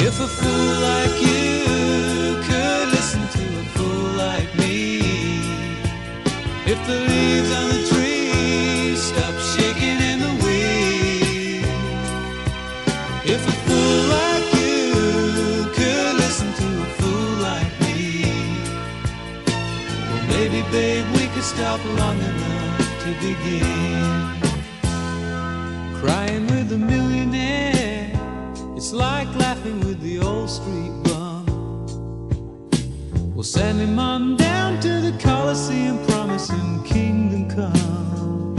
If a fool like you could listen to a fool like me, if the leaves on the trees stop shaking in the wind, if a fool like you could listen to a fool like me, well, maybe, babe, we could stop long enough to begin. Crying like laughing with the old street bum. We'll send him on down to the Coliseum, promising kingdom come.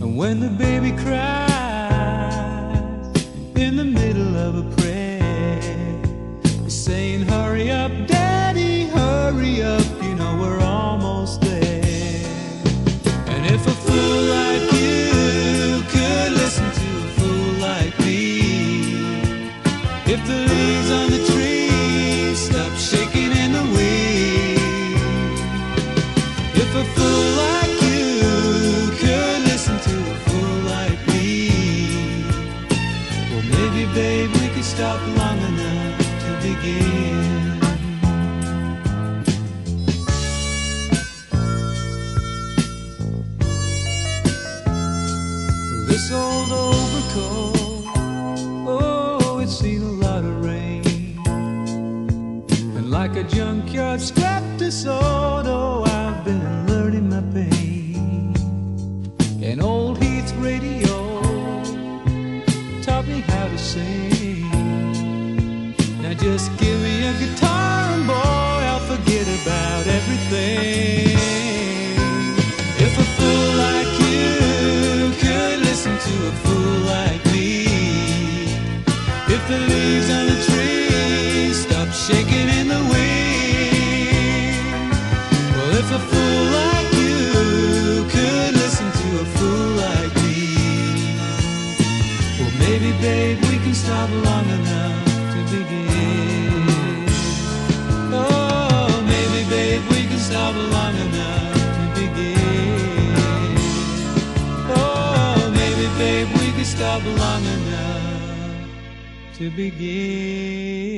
And when the baby cries in the middle of a prayer, saying, Hurry up, if the leaves on the trees stop shaking in the wind, if a fool like you could listen to a fool like me, well maybe, babe, we could stop long enough to begin. This old overcoat, like a junkyard scrap disorder, oh, I've been learning my pain. And old Heath radio taught me how to sing. Now just give me a guitar and boy, babe, we can stop long enough to begin. Oh, maybe, babe, we can stop long enough to begin. Oh, maybe, babe, we can stop long enough to begin.